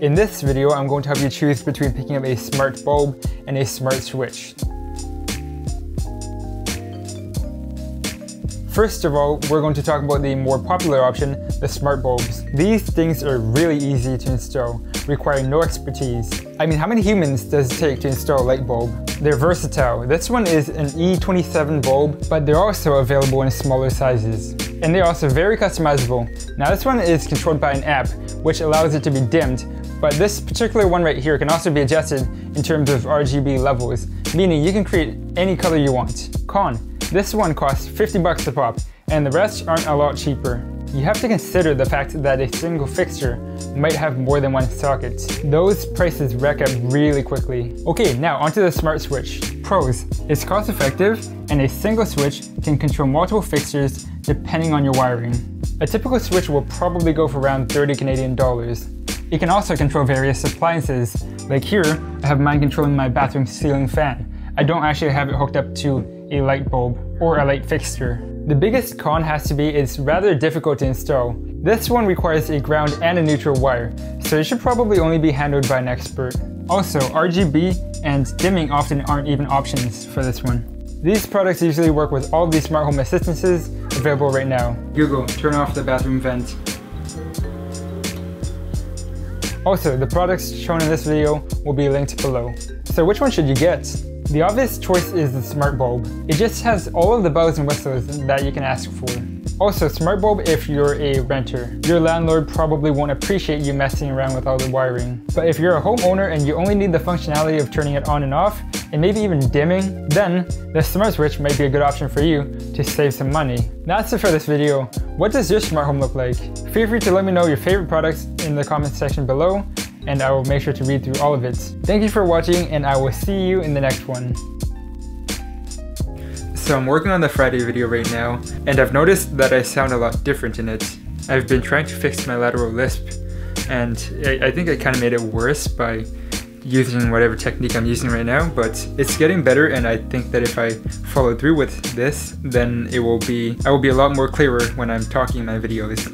In this video, I'm going to help you choose between picking up a smart bulb and a smart switch. First of all, we're going to talk about the more popular option, the smart bulbs. These things are really easy to install, requiring no expertise. I mean, how many humans does it take to install a light bulb? They're versatile. This one is an E27 bulb, but they're also available in smaller sizes. And they're also very customizable. Now this one is controlled by an app, which allows it to be dimmed, but this particular one right here can also be adjusted in terms of RGB levels, meaning you can create any color you want. Con, this one costs 50 bucks to pop, and the rest aren't a lot cheaper. You have to consider the fact that a single fixture might have more than one socket. Those prices rack up really quickly. Okay, now onto the smart switch. Pros, it's cost effective and a single switch can control multiple fixtures depending on your wiring. A typical switch will probably go for around 30 Canadian dollars. It can also control various appliances. Like here, I have mine controlling my bathroom ceiling fan. I don't actually have it hooked up to a light bulb or a light fixture. The biggest con has to be it's rather difficult to install. This one requires a ground and a neutral wire, so it should probably only be handled by an expert. Also, RGB and dimming often aren't even options for this one. These products usually work with all the smart home assistances available right now. Google, turn off the bathroom vent. Also, the products shown in this video will be linked below. So which one should you get? The obvious choice is the smart bulb. It just has all of the bells and whistles that you can ask for. Also, smart bulb if you're a renter. Your landlord probably won't appreciate you messing around with all the wiring. But if you're a homeowner and you only need the functionality of turning it on and off, and maybe even dimming, then the smart switch might be a good option for you to save some money. That's it for this video. What does your smart home look like? Feel free to let me know your favorite products in the comments section below and I will make sure to read through all of it. Thank you for watching and I will see you in the next one. So I'm working on the Friday video right now, and I've noticed that I sound a lot different in it. I've been trying to fix my lateral lisp, and I, I think I kind of made it worse by using whatever technique I'm using right now, but it's getting better and I think that if I follow through with this, then it will be, I will be a lot more clearer when I'm talking in my videos.